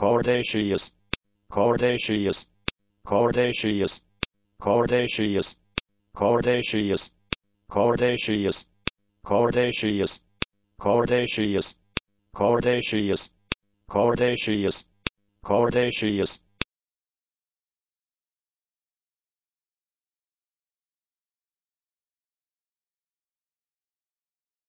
Cordaceous, Cordaceous, Cordaceous, Cordaceous, Cordaceous, Cordaceous, Cordaceous, Cordaceous, Cordaceous, Cordaceous, Cordaceous,